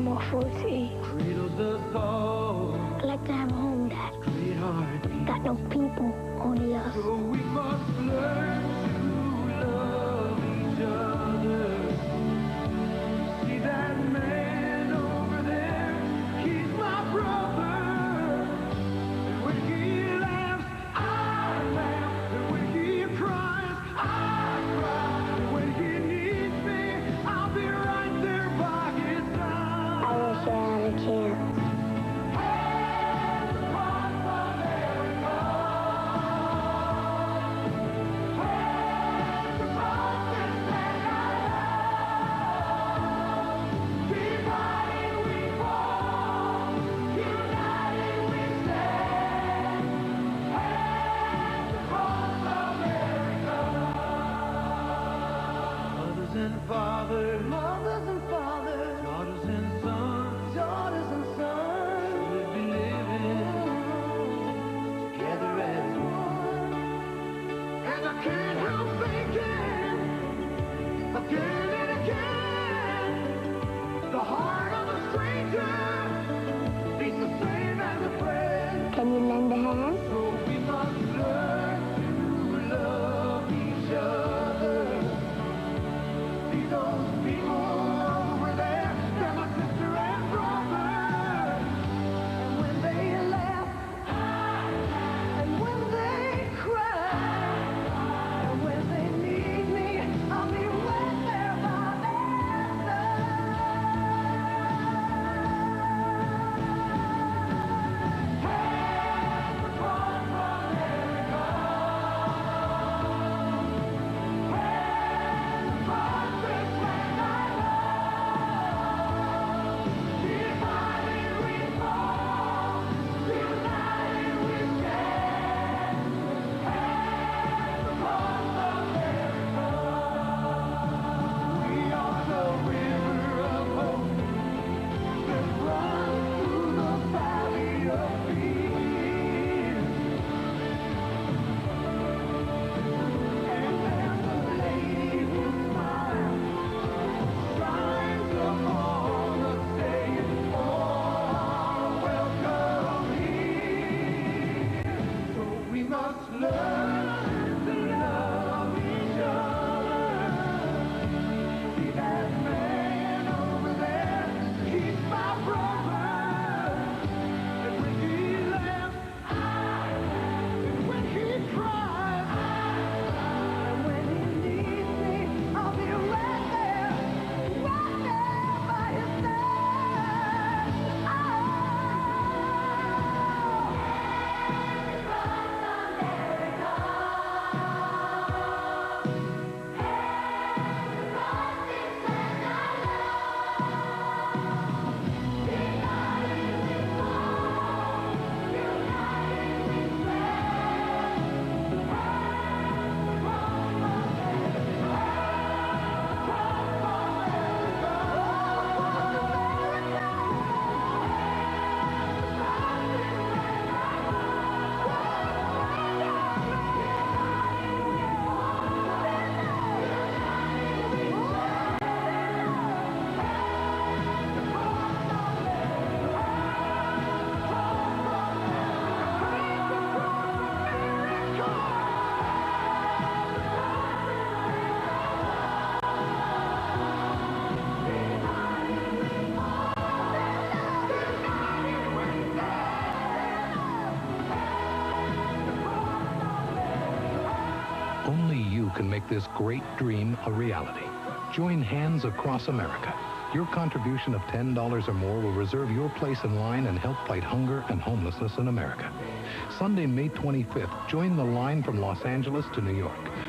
metamorphose is. I like to have a home that got no people only us. mothers and fathers, daughters and sons, daughters and sons, should be living together as one. And I can't help thinking again and again, the heart of a stranger. Beats the same as a friend. Can you lend a hand? can make this great dream a reality. Join hands across America. Your contribution of $10 or more will reserve your place in line and help fight hunger and homelessness in America. Sunday, May 25th, join the line from Los Angeles to New York.